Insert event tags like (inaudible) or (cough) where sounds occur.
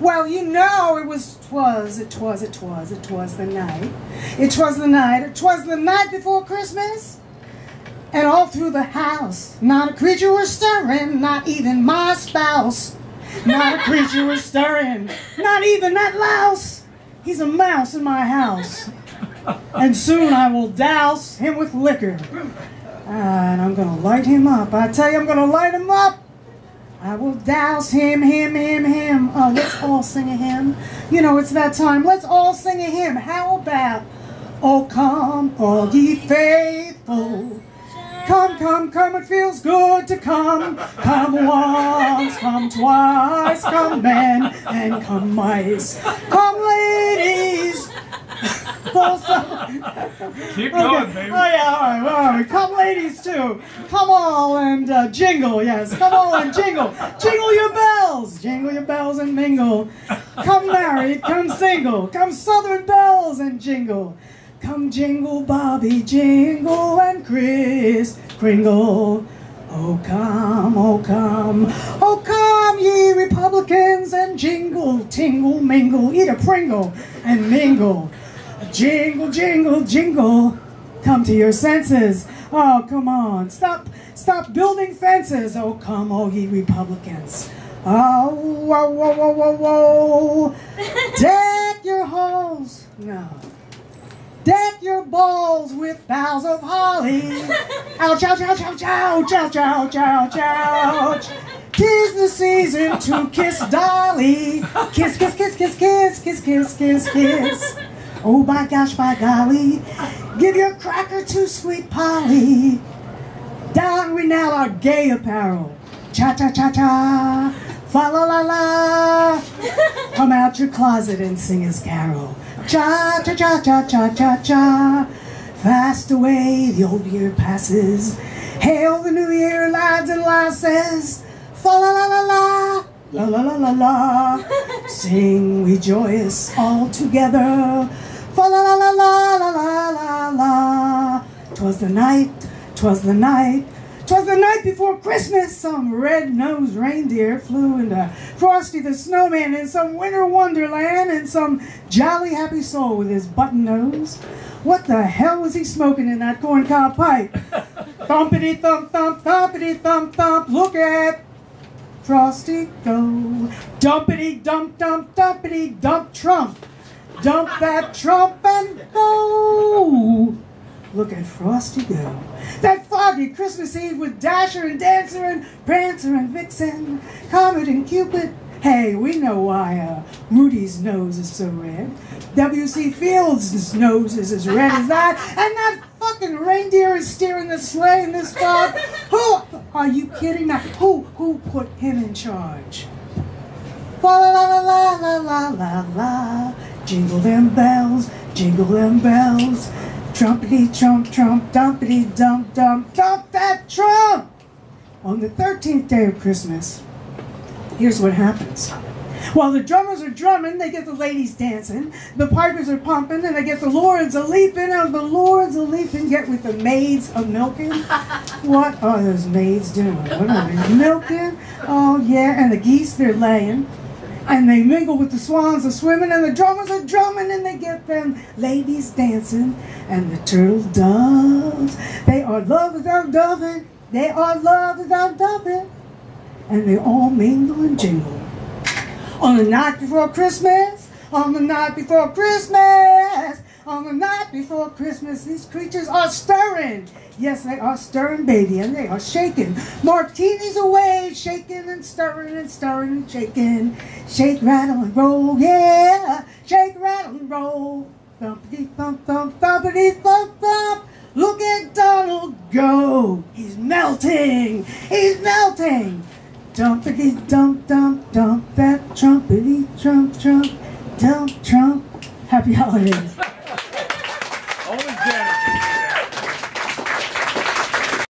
Well, you know it was, twas, it was, it was, it was the night. It was the night, it was the night before Christmas. And all through the house, not a creature was stirring, not even my spouse. Not a creature was stirring, not even that louse. He's a mouse in my house. And soon I will douse him with liquor. Ah, and I'm gonna light him up. I tell you, I'm gonna light him up. I will douse him, him, him, him. Oh, let's all sing a hymn. You know, it's that time. Let's all sing a hymn. How about, Oh, come, all ye faithful. Come, come, come, it feels good to come. Come once, come twice, come men, and come mice. Come ladies. Keep Okay. going, baby. Oh yeah, all right, all right. Come ladies too. Come all and uh, jingle, yes. Come all and jingle. Jingle your bells. Jingle your bells and mingle. Come married, come single. Come southern bells and jingle. Come jingle Bobby jingle and Kris Kringle. Oh come, oh come, oh come ye Republicans and jingle, tingle, mingle, eat a Pringle and mingle. Jingle, jingle, jingle. Come to your senses. Oh, come on. Stop, stop building fences. Oh, come, all ye Republicans. Oh, whoa, whoa, whoa, whoa, whoa. (laughs) Deck your halls. No. Deck your balls with boughs of holly. Ouch, ouch, ouch, ouch, ouch, ouch, ouch, ouch, ouch. Tis the season to kiss Dolly. Kiss, kiss, kiss, kiss, kiss, kiss, kiss, kiss, kiss. Oh my gosh, by golly. Give your cracker to sweet Polly. Down we now our gay apparel. Cha cha cha cha. Fa la la la. (laughs) Come out your closet and sing his carol. Cha cha cha cha cha cha cha. Fast away the old year passes. Hail the new year, lads and lasses. Fa la la la la. La la la la la. (laughs) Sing we joyous all together. Fa la la la la la la la la. Twas the night, twas the night, twas the night before Christmas. Some red-nosed reindeer flew into Frosty the Snowman in some winter wonderland, and some jolly happy soul with his button nose. What the hell was he smoking in that corncob pipe? (laughs) Thumpity thump thump, thumpity thump thump. Look at Frosty go. Dumpity dump dump, dumpity dump Trump. Dump that Trump and go. Look at Frosty go. That foggy Christmas Eve with Dasher and Dancer and Prancer and Vixen, Comet and Cupid. Hey, we know why uh, Rudy's nose is so red. W.C. Fields' nose is as red as that. And that fucking reindeer is steering the sleigh in this fog. Who? Are you kidding me? Who? Who put him in charge? La la la la la la la la. Jingle them bells, jingle them bells. Trumpety trump trump, dumpity dump dump, dump that trump! On the 13th day of Christmas, here's what happens. While the drummers are drumming, they get the ladies dancing, the pipers are pumping, and they get the lords a leaping, and the lords a leaping get with the maids a milking. (laughs) What are those maids doing? What are they milking? Oh yeah, and the geese they're laying. And they mingle with the swans are swimming, and the drummers are drumming, and they get them ladies dancing, and the turtle doves. They are love without doving. They are love without doving. And they all mingle and jingle. On the night before Christmas, on the night before Christmas, on the night before Christmas, these creatures are stirring. Yes, they are stirring, baby, and they are shaking. Martinis away, shaking and stirring and stirring and shaking. Shake, rattle, and roll, yeah. Shake, rattle, and roll. Thumpity thump thump, thumpity thump thump. Look at Donald go. He's melting. He's melting. Dumpity dump dump dump that trumpety trump trump dump trump. Happy holidays.